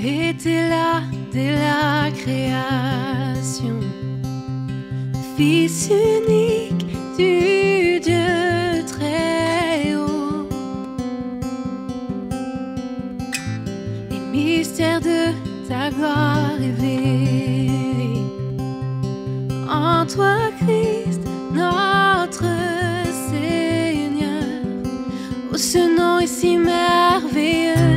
dès la création, Fils unique du Dieu très haut. Les mystères de ta gloire révélés en toi, Christ, notre Seigneur. Oh, ce nom est si merveilleux.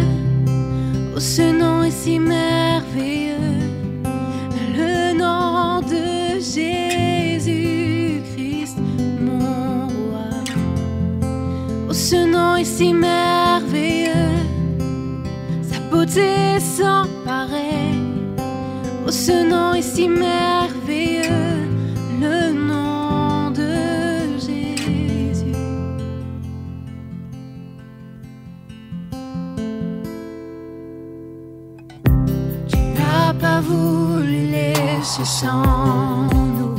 Ce nom est si merveilleux. Le nom de Jésus-Christ, mon roi. Oh, ce nom est si merveilleux. Sa beauté sans pareil. Oh, ce nom est si merveilleux. Sans nous.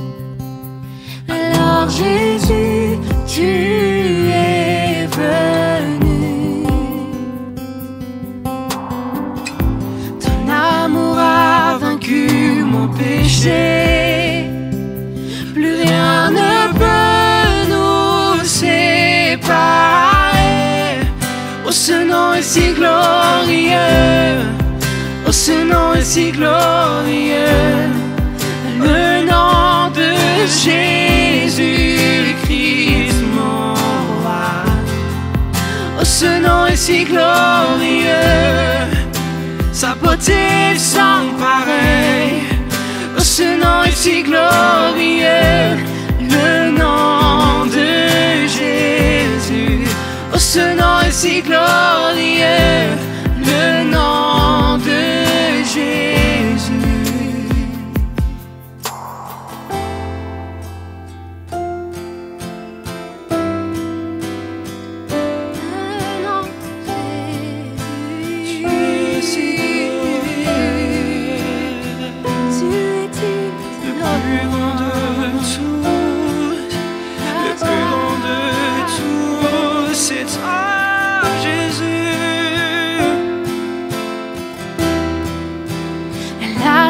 Alors Jésus, tu es venu. Ton amour a vaincu mon péché. Plus rien ne peut nous séparer. Oh, ce nom est si glorieux. Oh, ce nom est si glorieux. Ce nom est si glorieux. Sa beauté sans pareil. Ce nom est si glorieux.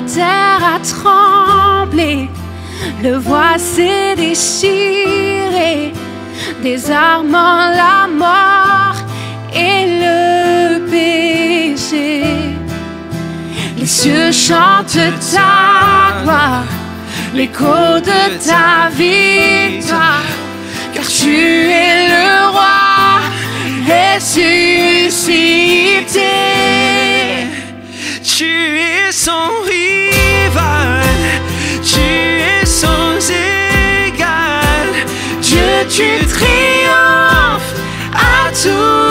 La terre a tremblé, le voile s'est déchiré, désarmant la mort et le péché. Les cieux chantent ta gloire, l'écho de ta victoire, car tu égal. Dieu, tu triomphes à tout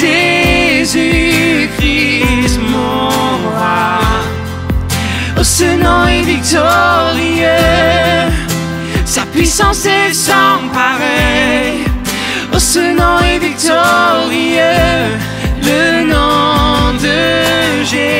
Jésus-Christ, mon roi. Oh, ce nom est victorieux. Sa puissance est sans pareil. Oh, ce nom est victorieux. Le nom de Jésus.